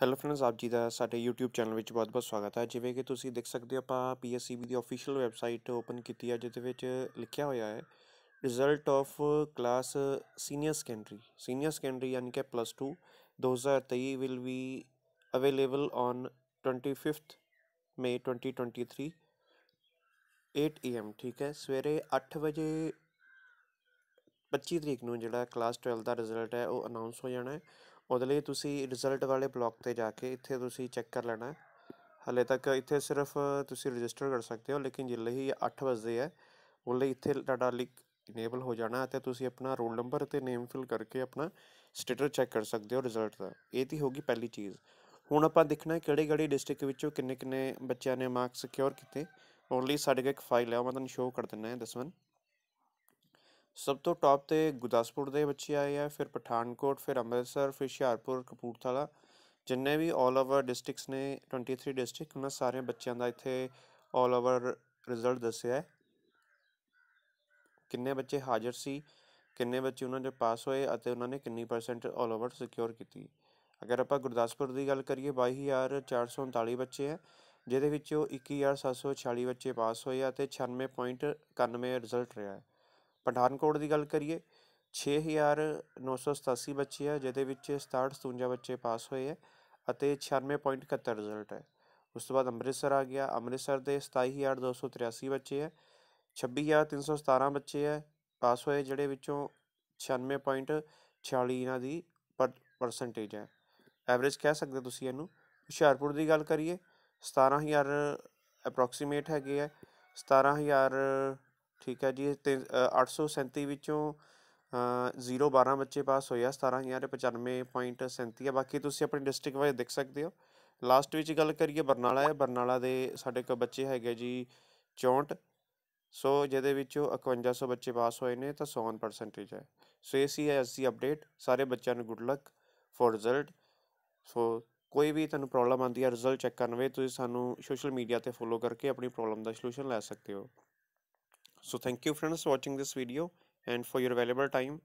Hello friends ਆਪ ਜੀ ਦਾ ਸਾਡੇ YouTube ਚੈਨਲ ਵਿੱਚ ਬਹੁਤ-ਬਹੁਤ ਸਵਾਗਤ ਹੈ ਜਿਵੇਂ ਕਿ ਤੁਸੀਂ ਦੇਖ ਸਕਦੇ ਹੋ ਆਪਾਂ PSCB ਦੀ ਅਫੀਸ਼ੀਅਲ ਵੈਬਸਾਈਟ ਓਪਨ ਕੀਤੀ ਹੈ ਜਿਹਦੇ ਵਿੱਚ ਲਿਖਿਆ ਹੋਇਆ ਹੈ result of class senior secondary senior secondary ਯਾਨੀ ਕਿ plus 2 2023 will be available on 25th may 2023 8 am ਠੀਕ ਹੈ ਸਵੇਰੇ 8 ਵਜੇ 25 ਤਰੀਕ ਨੂੰ ਜਿਹੜਾ ਕਲਾਸ 12 ਦਾ ਰਿਜ਼ਲਟ ਹੈ, ਉਹ ਅਨਾਉਂਸ ਹੋ ਜਾਣਾ ਹੈ। ਉਹਦੇ ਲਈ ਤੁਸੀਂ ਰਿਜ਼ਲਟ ਵਾਲੇ ਬਲੌਕ ਤੇ ਜਾ ਕੇ ਇੱਥੇ ਤੁਸੀਂ ਚੈੱਕ ਕਰ ਲੈਣਾ ਹਲੇ ਤੱਕ ਇੱਥੇ ਸਿਰਫ ਤੁਸੀਂ ਰਜਿਸਟਰ ਕਰ ਸਕਦੇ ਹੋ, ਲੇਕਿਨ ਜਿੱਲੇ ਹੀ 8 ਵਜੇ ਹੈ ਉਹਲੇ ਇੱਥੇ ਤੁਹਾਡਾ ਲਿੰਕ ਇਨੇਬਲ ਹੋ ਜਾਣਾ ਅਤੇ ਤੁਸੀਂ ਆਪਣਾ ਰੋਲ ਨੰਬਰ ਤੇ ਨੇਮ ਫਿਲ ਕਰਕੇ ਆਪਣਾ ਸਟੇਟਸ ਚੈੱਕ ਕਰ ਸਕਦੇ ਹੋ ਰਿਜ਼ਲਟ ਦਾ। ਇਹ ਤੀ ਹੋਗੀ ਪਹਿਲੀ ਚੀਜ਼। ਹੁਣ ਆਪਾਂ ਦੇਖਣਾ ਕਿਹੜੇ ਕਿਹੜੇ ਡਿਸਟ੍ਰਿਕਟ ਵਿੱਚੋਂ ਕਿੰਨੇ ਕਿੰਨੇ ਬੱਚਿਆਂ ਨੇ ਮਾਰਕਸ ਸਿਕਿਉਰ ਕੀਤੇ। ਓਨਲੀ ਸਾਡੇ ਕੋਲ ਇੱਕ ਫਾਈਲ ਹੈ, ਉਹ ਮੈਂ ਤੁਹਾਨੂੰ ਸ਼ੋਅ ਕਰ ਦਿੰਦਾ ਹੈ, ਦਸਵਨ। ਸਭ ਤੋਂ ਟੌਪ ਤੇ ਗੁਰਦਾਸਪੁਰ ਦੇ ਬੱਚੇ ਆਏ ਆ ਫਿਰ ਪਠਾਨਕੋਟ ਫਿਰ ਅੰਮ੍ਰਿਤਸਰ ਫਿਰ ਹੁਸ਼ਿਆਰਪੁਰ ਕਪੂਰਥਲਾ ਜਿੰਨੇ ਵੀ 올 ਓਵਰ ਡਿਸਟ੍ਰਿਕਟਸ ਨੇ 23 ਡਿਸਟ੍ਰਿਕਟ ਉਹਨਾਂ ਸਾਰੇ ਬੱਚਿਆਂ ਦਾ ਇੱਥੇ 올 ਓਵਰ ਰਿਜ਼ਲਟ ਦੱਸਿਆ ਹੈ ਕਿੰਨੇ ਬੱਚੇ ਹਾਜ਼ਰ ਸੀ ਕਿੰਨੇ ਬੱਚੇ ਉਹਨਾਂ ਦੇ ਪਾਸ ਹੋਏ ਅਤੇ ਉਹਨਾਂ ਨੇ ਕਿੰਨੀ ਪਰਸੈਂਟ 올 ਓਵਰ ਸਿਕਿਉਰ ਕੀਤੀ ਅਗਰ ਆਪਾਂ ਗੁਰਦਾਸਪੁਰ ਦੀ ਗੱਲ ਕਰੀਏ 22439 ਬੱਚੇ ਹੈ ਜਿਹਦੇ ਵਿੱਚੋਂ 21746 ਬੱਚੇ ਪਾਸ ਹੋਏ ਅਤੇ 96.91 ਰਿਜ਼ਲਟ ਰਿਹਾ ਹੈ ਪਠਾਨਕੋਟ ਦੀ ਗੱਲ ਕਰੀਏ 6987 ਬੱਚੇ ਆ, ਜਿਹਦੇ ਵਿੱਚ 6757 ਬੱਚੇ ਪਾਸ ਹੋਏ ਹੈ ਅਤੇ 96.71 ਰਿਜ਼ਲਟ ਹੈ ਉਸ ਤੋਂ ਬਾਅਦ ਅੰਮ੍ਰਿਤਸਰ ਆ ਗਿਆ। ਅੰਮ੍ਰਿਤਸਰ ਦੇ 27283 ਬੱਚੇ ਆ 26317 ਬੱਚੇ ਹੈ ਪਾਸ ਹੋਏ, ਜਿਹੜੇ ਵਿੱਚੋਂ 96.46 ਇਹਨਾਂ ਦੀ ਪਰਸੈਂਟੇਜ ਹੈ ਐਵਰੇਜ ਕਹਿ ਸਕਦੇ ਤੁਸੀਂ ਇਹਨੂੰ? ਹੁਸ਼ਿਆਰਪੁਰ ਦੀ ਗੱਲ ਕਰੀਏ 17000 ਅਪਰੋਕਸੀਮੇਟ ਹੈਗੇ ਆ 17000 ਠੀਕ ਹੈ ਜੀ, ਤੇ 837 ਵਿੱਚੋਂ 012 ਬੱਚੇ ਪਾਸ ਹੋਏ ਆ 17095.37 ਆ। ਬਾਕੀ ਤੁਸੀਂ ਆਪਣੀ ਡਿਸਟ੍ਰਿਕਟ ਵਾਈਜ਼ ਦੇਖ ਸਕਦੇ ਹੋ। ਲਾਸਟ ਵਿੱਚ ਗੱਲ ਕਰੀਏ ਬਰਨਾਲਾ ਹੈ ਬਰਨਾਲਾ ਦੇ ਸਾਡੇ ਕੋਲ ਬੱਚੇ ਹੈਗੇ ਜੀ 64 ਸੋ ਜਿਹਦੇ ਵਿੱਚੋਂ 5100 ਬੱਚੇ ਪਾਸ ਹੋਏ ਨੇ, ਤਾਂ 100 ਪਰਸੈਂਟੇਜ ਹੈ। ਸੋ ਇਹ ਸੀ ਐਸ ਦੀ ਅਪਡੇਟ ਸਾਰੇ ਬੱਚਿਆਂ ਨੂੰ good luck for result so ਕੋਈ ਵੀ ਤੁਹਾਨੂੰ ਪ੍ਰੋਬਲਮ ਆਉਂਦੀ ਹੈ ਰਿਜ਼ਲਟ ਚੈੱਕ ਕਰਨ ਵੇ, ਤੁਸੀਂ ਸਾਨੂੰ ਸੋਸ਼ਲ ਮੀਡੀਆ ਤੇ ਫੋਲੋ ਕਰਕੇ ਆਪਣੀ ਪ੍ਰੋਬਲਮ ਦਾ ਸੋਲੂਸ਼ਨ ਲੈ ਸਕਦੇ ਹੋ। So thank you friends for watching this video and for your valuable time.